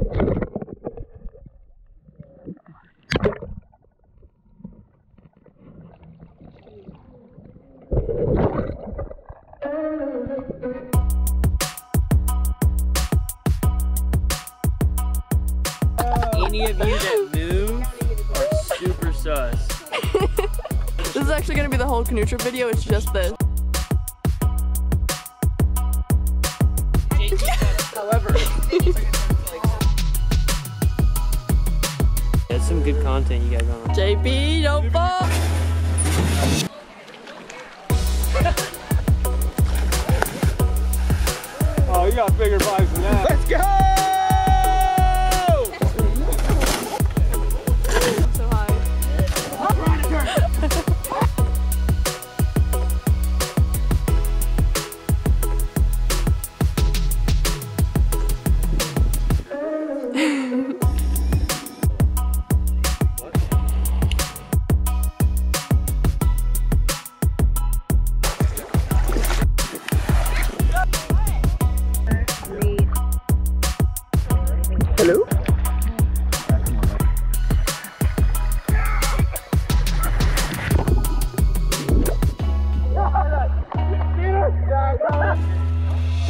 Any of you that move are super sus. This is actually gonna be the whole canoe trip video. It's just this. Guys on. JP, don't fall.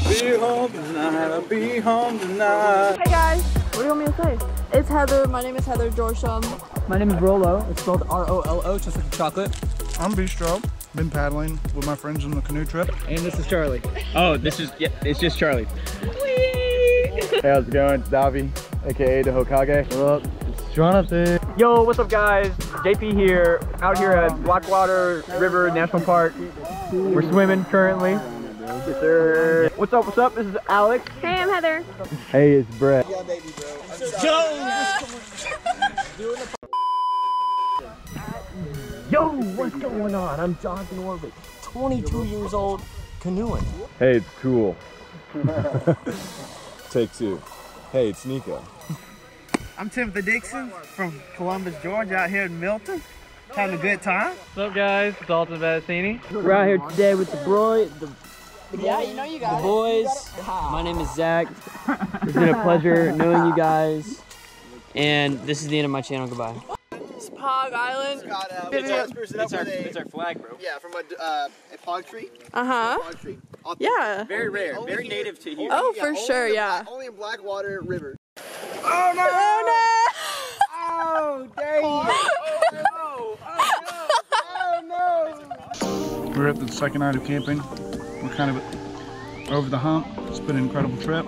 Be home tonight, I'll be home tonight. Hey guys, what do you want me to say? It's Heather. My name is Heather Jorschumb. My name is Rolo. It's spelled R-O-L-O, just like chocolate. I'm Bistro. Been paddling with my friends on the canoe trip. And this is Charlie. Oh, this is yeah, it's just Charlie. Hey, how's it going? It's Davi, aka the Hokage. What up? It's Jonathan. Yo, what's up guys? JP here, out here at Blackwater River National Park. We're swimming currently. Yes, sir. What's up, what's up? This is Alex. Hey, I'm Heather. Hey, it's Brett. Yo, what's going on? I'm Jonathan Orbit, 22 years old, canoeing. Hey, it's Cool. Take two. Hey, it's Nico. I'm Timothy Dixon from Columbus, Georgia, out here in Milton. Having a good time. What's up guys? It's Alton Bassini. We're out here today with the bro, the, Yeah, you know you The boys, my name is Zach. It's been a pleasure knowing you guys. And this is the end of my channel. Goodbye. It's Pog Island. Got, uh, It's our- it's our, It's our flag, bro. yeah, from a, uh, a pog tree. Uh huh. Pog tree. Off- Yeah. Very rare, Only very here- native to here. Oh, yeah, for sure, in yeah. Black- only in Blackwater River. Oh no! Oh, dang Oh, no. We're at the second night of camping. We're kind of over the hump. It's been an incredible trip.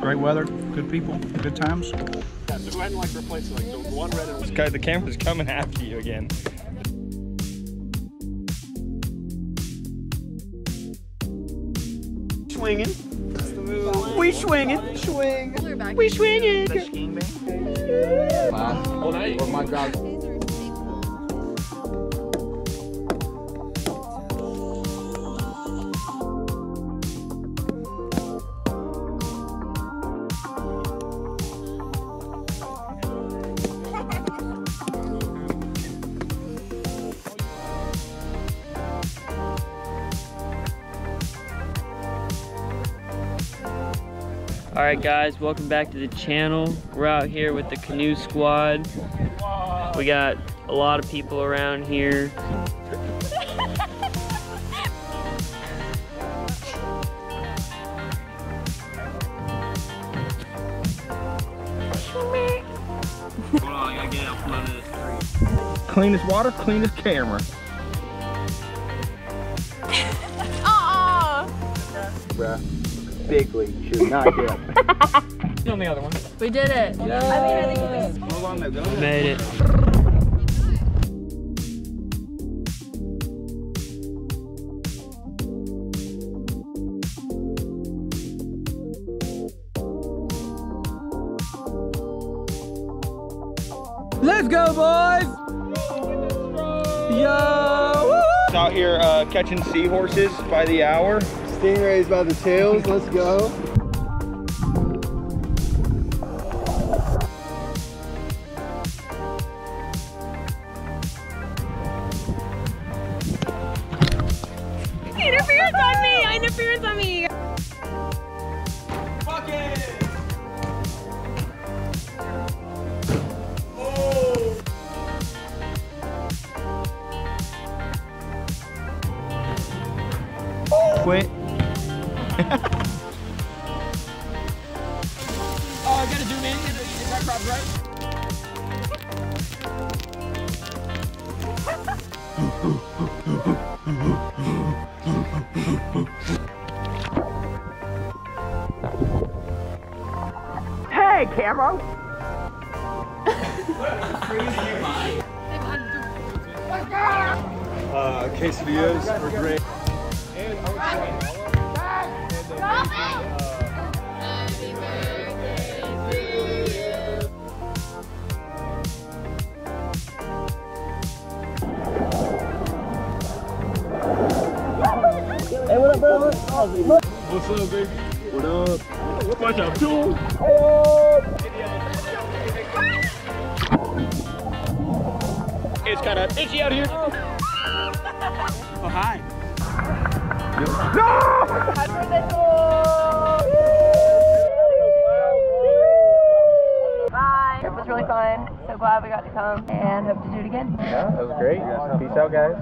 Great weather, good people, good times. Guys, the one red and one. The camera's coming after you again. Swinging. We swinging. Swing. We swinging. All right, guys, welcome back to the channel. We're out here with the canoe squad. We got a lot of people around here. Hold on, I gotta get out from under this tree. Cleanest water, cleanest camera. Uh-uh. Big league shoot, not yet. on the other one. We did it. Made it. Let's go, boys! Yo! Out here uh, catching seahorses by the hour. Stingrays by the tails. Let's go. Oh, I gotta zoom in. Is that crop right? Hey, camera! Uh, quesadillas are great. What's up, baby? What up? Watch out, too. It's kind of itchy out here. Oh, hi. Bye. Come and hope to do it again. Yeah, that was great. Peace out, guys.